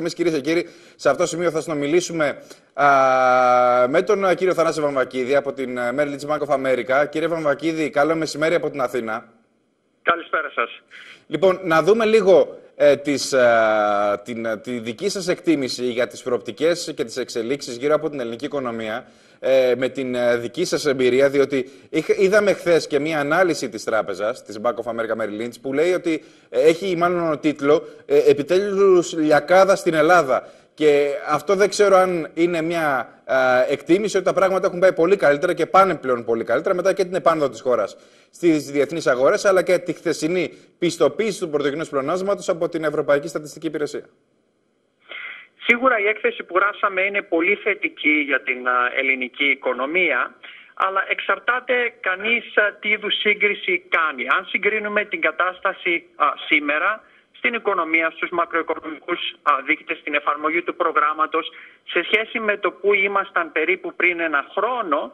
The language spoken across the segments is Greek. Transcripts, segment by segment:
Εμείς, κυρίες και κύριοι, σε αυτό το σημείο θα συνομιλήσουμε α, με τον κύριο Θανάση Βαμβακίδη από την Merrill Lynch Bank of America. Κύριε Βαμβακίδη, καλό μεσημέρι από την Αθήνα. Καλησπέρα σας. Λοιπόν, να δούμε λίγο ε, της, την, τη δική σας εκτίμηση για τις προοπτικές και τις εξελίξεις γύρω από την ελληνική οικονομία ε, με την ε, δική σας εμπειρία, διότι είδαμε χθες και μία ανάλυση της τράπεζας, της Bank of America Merrill Lynch, που λέει ότι έχει μάλλον ο τίτλο «Επιτέλους λιακάδα στην Ελλάδα». Και αυτό δεν ξέρω αν είναι μια εκτίμηση ότι τα πράγματα έχουν πάει πολύ καλύτερα και πάνε πλέον πολύ καλύτερα μετά και την επάνωδο της χώρας στις διεθνείς αγορές, αλλά και τη χθεσινή πιστοποίηση του πρωτογενού πλεονάσματο από την Ευρωπαϊκή Στατιστική Υπηρεσία. Σίγουρα η έκθεση που γράψαμε είναι πολύ θετική για την ελληνική οικονομία, αλλά εξαρτάται κανείς τι είδους σύγκριση κάνει. Αν συγκρίνουμε την κατάσταση σήμερα στην οικονομία, στους μακροοικονομικούς δείκτες, στην εφαρμογή του προγράμματος. Σε σχέση με το που ήμασταν περίπου πριν ένα χρόνο,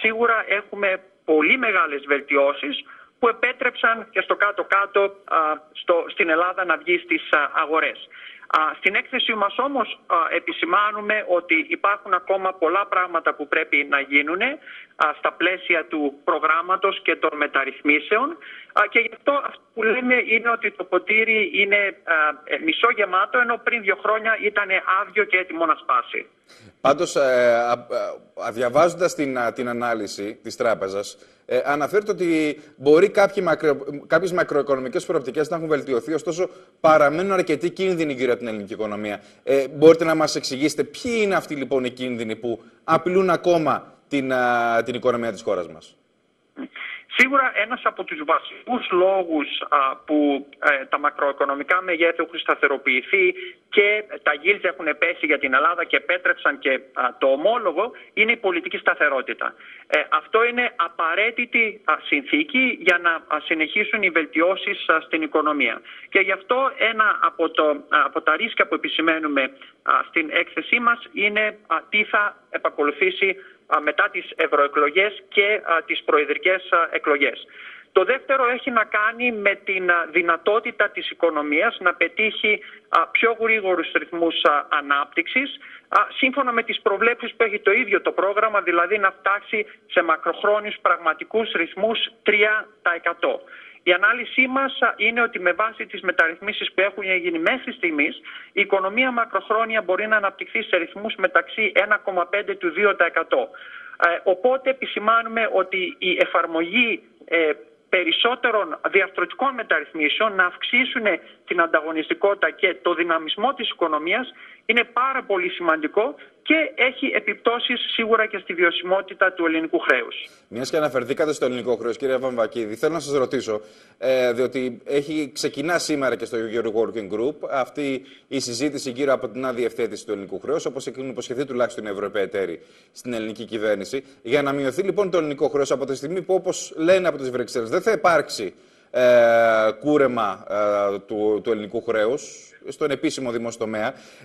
σίγουρα έχουμε πολύ μεγάλες βελτιώσεις που επέτρεψαν και στο κάτω-κάτω στην Ελλάδα να βγει στις αγορές. Στην έκθεση μας όμως επισημάνουμε ότι υπάρχουν ακόμα πολλά πράγματα που πρέπει να γίνουν στα πλαίσια του προγράμματος και των μεταρρυθμίσεων και γι' αυτό αυτό που λέμε είναι ότι το ποτήρι είναι ε, μισό γεμάτο ενώ πριν δύο χρόνια ήταν άδειο και έτοιμο να σπάσει. Πάντως, ε, διαβάζοντας την, την ανάλυση της τράπεζας, ε, αναφέρεται ότι μπορεί κάποιε μακρο, κάποιες μακροοικονομικές προοπτικές να έχουν βελτιωθεί, ωστόσο παραμένουν αρκετοί κίνδυνοι γύρω από την ελληνική οικονομία. Ε, μπορείτε να μας εξηγήσετε ποιοι είναι αυτοί λοιπόν οι κίνδυνοι που απειλούν ακόμα την, την οικονομία της χώρας μας; Σίγουρα ένας από τους βασικούς λόγους που ε, τα μακροοικονομικά μεγέθη έχουν σταθεροποιηθεί και τα yields έχουν πέσει για την Ελλάδα και επέτρεψαν και το ομόλογο είναι η πολιτική σταθερότητα. Ε, αυτό είναι απαραίτητη συνθήκη για να συνεχίσουν οι βελτιώσεις στην οικονομία. Και γι' αυτό ένα από, το, από τα ρίσκα που επισημαίνουμε στην έκθεσή μας είναι τι θα επακολουθήσει μετά τις ευρωεκλογές και τις προεδρικές εκλογές. Το δεύτερο έχει να κάνει με την δυνατότητα της οικονομίας να πετύχει πιο γρήγορους ρυθμούς ανάπτυξης σύμφωνα με τις προβλέψεις που έχει το ίδιο το πρόγραμμα, δηλαδή να φτάσει σε μακροχρόνιους πραγματικούς ρυθμούς 3%. Η ανάλυση μας είναι ότι με βάση τις μεταρρυθμίσεις που έχουν γίνει μέχρι στιγμής, η οικονομία μακροχρόνια μπορεί να αναπτυχθεί σε ρυθμούς μεταξύ 1,5 του 2%. Ε, οπότε επισημάνουμε ότι η εφαρμογή ε, περισσότερων διαρθρωτικών μεταρρυθμίσεων να αυξήσουν την ανταγωνιστικότητα και το δυναμισμό της οικονομίας είναι πάρα πολύ σημαντικό και έχει επιπτώσεις σίγουρα και στη βιωσιμότητα του ελληνικού χρέους. Μιας και αναφερθήκατε στο ελληνικό χρέος, κύριε Βαμβακίδη, θέλω να σας ρωτήσω, ε, διότι έχει ξεκινά σήμερα και στο Euro Working Group αυτή η συζήτηση γύρω από την άδεια ευθέτηση του ελληνικού χρέους, όπως έχουν υποσχεθεί τουλάχιστον οι Ευρωπαίοι εταίροι στην ελληνική κυβέρνηση. Για να μειωθεί λοιπόν το ελληνικό χρέος από τη στιγμή που, όπως λένε από τις Βρυξέλλες, δεν θα υπάρξει ε, κούρεμα ε, του, του ελληνικού χρέους, στον επίσημο δημόσιο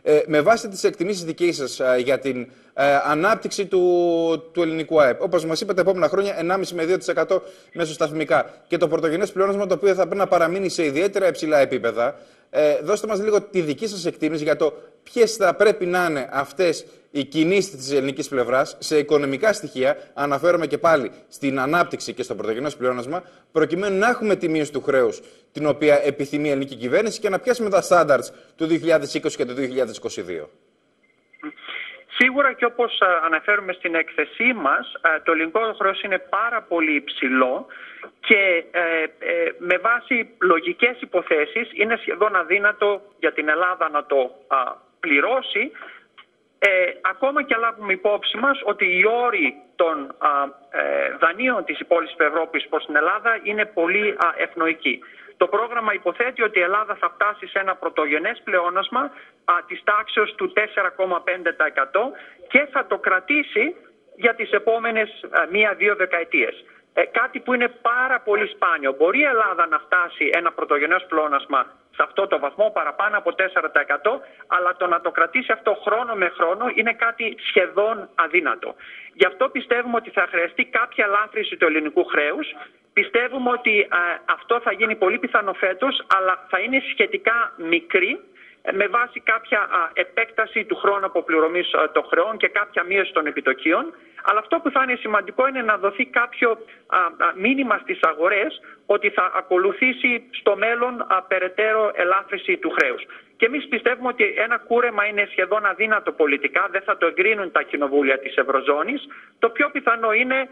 ε, με βάση τις εκτιμήσεις δικές σας ε, για την ε, ανάπτυξη του, του ελληνικού ΑΕΠ. Όπως μας είπατε, τα επόμενα χρόνια 1,5 με 2% μεσοσταθμικά. Και το πρωτογενές πλεόνασμα το οποίο θα πρέπει να παραμείνει σε ιδιαίτερα υψηλά επίπεδα. Ε, δώστε μας λίγο τη δική σας εκτίμηση για το ποιες θα πρέπει να είναι αυτές οι κινήσεις της ελληνικής πλευράς σε οικονομικά στοιχεία. Αναφέρομαι και πάλι στην ανάπτυξη και στο πρωτογενές πλεόνασμα, προκειμένου να έχουμε τη μείωση του χρέους την οποία επιθυμεί η ελληνική κυβέρνηση και να πιάσουμε τα standards του 2020 και του 2022. Σίγουρα και όπως αναφέρουμε στην έκθεσή μας, το ελληνικό χρέος είναι πάρα πολύ υψηλό και ε, ε, με βάση λογικές υποθέσεις είναι σχεδόν αδύνατο για την Ελλάδα να το πληρώσει ε, ακόμα και λάβουμε υπόψη μας ότι οι όροι των ε, δανείων της υπόλοιπης Ευρώπης προς την Ελλάδα είναι πολύ α, ευνοϊκοί. Το πρόγραμμα υποθέτει ότι η Ελλάδα θα φτάσει σε ένα πρωτογενές πλεόνασμα α, της τάξεως του 4,5% και θα το κρατήσει για τις επόμενες μία-δύο δεκαετίες. Ε, κάτι που είναι πάρα πολύ σπάνιο. Μπορεί η Ελλάδα να φτάσει ένα πρωτογενές πλεόνασμα σε αυτό το βαθμό παραπάνω από 4% αλλά το να το κρατήσει αυτό χρόνο με χρόνο είναι κάτι σχεδόν αδύνατο. Γι' αυτό πιστεύουμε ότι θα χρειαστεί κάποια λάθρηση του ελληνικού χρέους. Πιστεύουμε ότι αυτό θα γίνει πολύ πιθανό φέτος, αλλά θα είναι σχετικά μικρή με βάση κάποια επέκταση του χρόνου αποπληρωμής των χρεών και κάποια μείωση των επιτοκίων. Αλλά αυτό που θα είναι σημαντικό είναι να δοθεί κάποιο μήνυμα στις αγορές ότι θα ακολουθήσει στο μέλλον περαιτέρω ελάφρυση του χρέους. Και εμείς πιστεύουμε ότι ένα κούρεμα είναι σχεδόν αδύνατο πολιτικά, δεν θα το εγκρίνουν τα κοινοβούλια της Ευρωζώνης. Το πιο πιθανό είναι ε,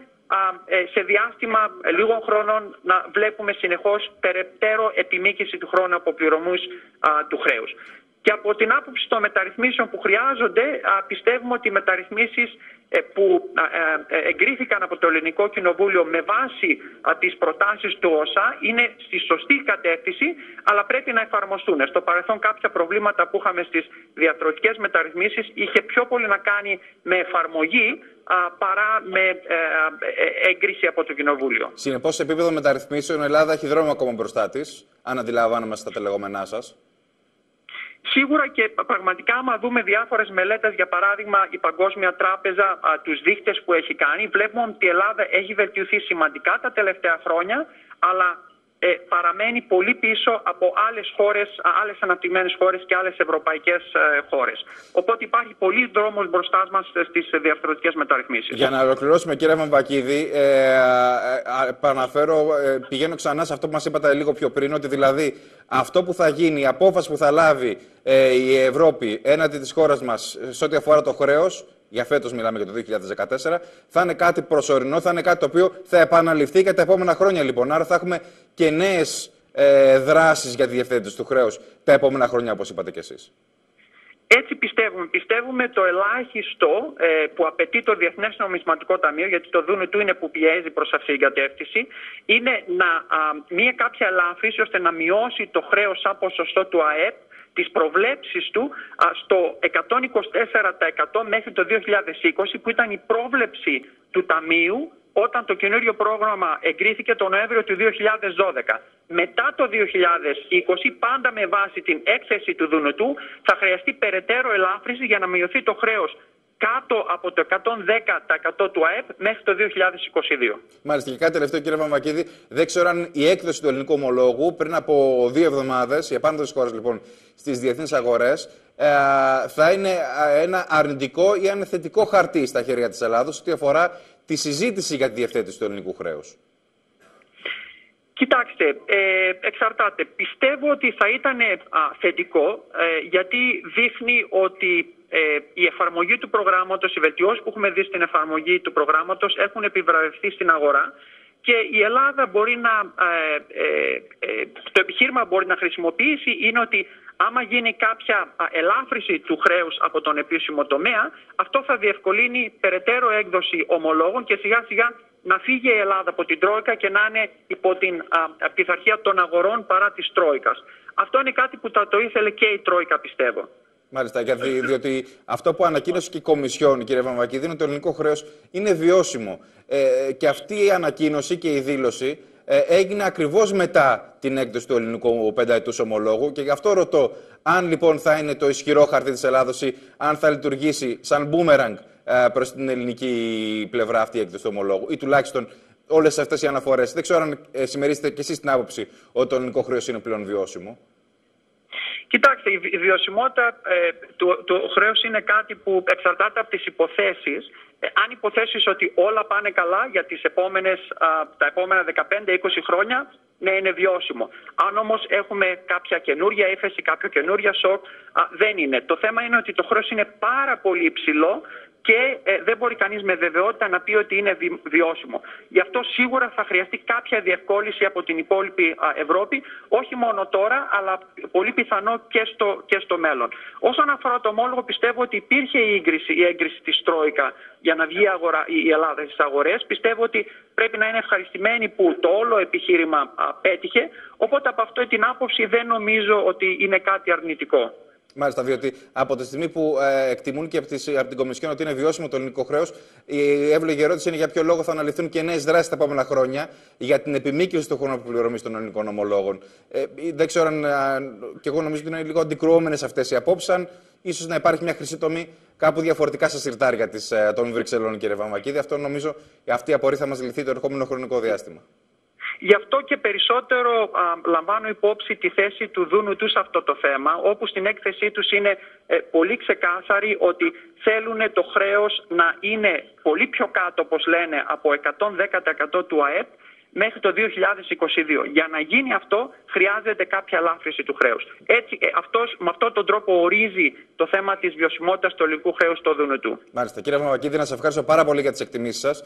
σε διάστημα λίγων χρόνων να βλέπουμε συνεχώς περαιτέρω επιμήκυση του χρόνου αποπληρωμούς του χρέους. Και από την άποψη των μεταρρυθμίσεων που χρειάζονται, πιστεύουμε ότι οι μεταρρυθμίσεις ε, που ε, ε, εγκρίθηκαν από το Ελληνικό Κοινοβούλιο με βάση τις προτάσεις του ΩΣΑ είναι στη σωστή κατεύθυνση, αλλά πρέπει να εφαρμοστούν. Στο παρελθόν κάποια προβλήματα που είχαμε στις διατροτικές μεταρρυθμίσεις είχε πιο πολύ να κάνει με εφαρμογή παρά με έγκριση από το Κοινοβούλιο. Συνεπώς, σε επίπεδο μεταρρυθμίσεων, η Ελλάδα έχει δρόμο ακόμα μπροστά της, αν αντιλαμβάνομαι τα λεγόμενά σας. Σίγουρα και πραγματικά, άμα δούμε διάφορες μελέτες, για παράδειγμα, η Παγκόσμια Τράπεζα, τους δείκτε που έχει κάνει, βλέπουμε ότι η Ελλάδα έχει βελτιωθεί σημαντικά τα τελευταία χρόνια, αλλά ε, παραμένει πολύ πίσω από άλλες χώρες, άλλες αναπτυγμένες χώρες και άλλες ευρωπαϊκές ε, χώρες. Οπότε υπάρχει πολύ δρόμος μπροστά μας στις διαφορετικές μεταρρυθμίσεις. Για να ολοκληρώσουμε κύριε Μαμβακίδη, ε, ε, παραναφέρω, ε, πηγαίνω ξανά σε αυτό που μας είπατε λίγο πιο πριν, ότι δηλαδή αυτό που θα γίνει, η απόφαση που θα λάβει ε, η Ευρώπη έναντι της χώρας μας σε ό,τι αφορά το χρέος, για φέτος μιλάμε για το 2014, θα είναι κάτι προσωρινό, θα είναι κάτι το οποίο θα επαναληφθεί και τα επόμενα χρόνια λοιπόν. Άρα θα έχουμε και νέες ε, δράσεις για τη διευθέτηση του χρέους τα επόμενα χρόνια, όπως είπατε κι εσείς. Έτσι πιστεύουμε. Πιστεύουμε το ελάχιστο ε, που απαιτεί το Διεθνές Νομισματικό Ταμείο, γιατί το δούνε του είναι που πιέζει προς αυτή την κατεύθυνση, είναι να, μία κάποια ελάφρυση ώστε να μειώσει το χρέος σαν ποσοστό του ΑΕΠ τις προβλέψεις του στο 124% μέχρι το 2020 που ήταν η πρόβλεψη του Ταμείου όταν το καινούριο πρόγραμμα εγκρίθηκε τον Νοέμβριο του 2012. Μετά το 2020, πάντα με βάση την έκθεση του Δουνουτού, θα χρειαστεί περαιτέρω ελάφρυνση για να μειωθεί το χρέος κάτω από το 110% του ΑΕΠ μέχρι το 2022. Μάλιστα. Και κάτι τελευταίο, κύριε Βαμβακίδη. Δεν ξέρω αν η έκδοση του ελληνικού ομολόγου πριν από δύο εβδομάδες, η επάνωδο χώρας λοιπόν στις διεθνείς αγορές, ε, θα είναι ε, ένα αρνητικό ή ένα θετικό χαρτί στα χέρια της Ελλάδος ό,τι αφορά τη συζήτηση για τη διευθέτηση του ελληνικού χρέους. Κοιτάξτε, ε, εξαρτάται. Πιστεύω ότι θα ήταν θετικό ε, γιατί δείχνει ότι ε, η εφαρμογή του προγράμματος, οι βελτιώσεις που έχουμε δει στην εφαρμογή του προγράμματος έχουν επιβραβευτεί στην αγορά και η Ελλάδα μπορεί να, το επιχείρημα μπορεί να χρησιμοποιήσει είναι ότι άμα γίνει κάποια ελάφρυση του χρέους από τον επίσημο τομέα, αυτό θα διευκολύνει περαιτέρω έκδοση ομολόγων και σιγά σιγά να φύγει η Ελλάδα από την Τρόικα και να είναι υπό την α, πειθαρχία των αγορών παρά της Τρόικας. Αυτό είναι κάτι που θα το ήθελε και η Τρόικα, πιστεύω. Μάλιστα, γιατί, διότι αυτό που ανακοίνωσε και η Κομισιόν, κύριε Βαμβακίδη, είναι ότι το ελληνικό χρέος είναι βιώσιμο. Ε, και αυτή η ανακοίνωση και η δήλωση ε, έγινε ακριβώς μετά την έκδοση του ελληνικού πενταετούς ομολόγου. Και γι' αυτό ρωτώ, αν λοιπόν θα είναι το ισχυρό χαρτί της Ελλάδος ή αν θα λειτουργήσει σαν μπούμεραγκ ε, προς την ελληνική πλευρά αυτή η έκδοση του ομολόγου, ή τουλάχιστον όλες αυτές οι αναφορές. Δεν ξέρω αν ε, συμμερίζετε και εσείς την άποψη ότι το ελληνικό χρέος είναι πλέον βιώσιμο. Κοιτάξτε, η βιωσιμότητα ε, του, του χρέους είναι κάτι που εξαρτάται από τις υποθέσεις. Ε, αν υποθέσεις ότι όλα πάνε καλά για τις επόμενες, τα επόμενα 15-20 χρόνια, ναι, είναι βιώσιμο. Αν όμως έχουμε κάποια καινούργια ύφεση, κάποιο καινούργια σοκ, δεν είναι. Το θέμα είναι ότι το χρέος είναι πάρα πολύ υψηλό και ε, δεν μπορεί κανείς με βεβαιότητα να πει ότι είναι βιώσιμο. Γι' αυτό σίγουρα θα χρειαστεί κάποια διευκόλυνση από την υπόλοιπη Ευρώπη, όχι μόνο τώρα, αλλά πολύ πιθανό και στο, και στο μέλλον. Όσον αφορά το ομόλογο, πιστεύω ότι υπήρχε η έγκριση, η έγκριση της Τρόικα για να βγει αγορά, η Ελλάδα στις αγορές. Πιστεύω ότι πρέπει να είναι ευχαριστημένοι που το όλο επιχείρημα πέτυχε, οπότε από αυτό την άποψη δεν νομίζω ότι είναι κάτι αρνητικό. Μάλιστα, διότι από τη στιγμή που ε, εκτιμούν και από, τις, από την Κομισιόν ότι είναι βιώσιμο το ελληνικό χρέος, η εύλογη ερώτηση είναι για ποιο λόγο θα αναλυθούν και νέες δράσεις τα επόμενα χρόνια για την επιμήκυνση του χρόνου αποπληρωμή των ελληνικών ομολόγων. Ε, δεν ξέρω αν. και εγώ νομίζω ότι είναι λίγο αντικρουόμενες αυτές οι απόψεις, αν ίσως να υπάρχει μια χρυσή τομή κάπου διαφορετικά στα συρτάρια της, ε, των Βρυξελών, κύριε Βαμβακίδη. Αυτό νομίζω αυτή η απορία θα μας λυθεί το ερχόμενο χρονικό διάστημα. Γι' αυτό και περισσότερο λαμβάνω υπόψη τη θέση του Δούνου τους σε αυτό το θέμα, όπου στην έκθεσή τους είναι ε, πολύ ξεκάθαροι ότι θέλουν το χρέος να είναι πολύ πιο κάτω, όπως λένε, από 110% του ΑΕΠ μέχρι το 2022. Για να γίνει αυτό χρειάζεται κάποια ελάφρυνση του χρέους. Έτσι, ε, αυτός, με αυτόν τον τρόπο ορίζει το θέμα της βιωσιμότητας του ελληνικού χρέους στο ΔΝΤ. Μάλιστα. Κύριε Βαμβακίδη, να σας ευχαριστώ πάρα πολύ για τις εκτιμήσεις σας.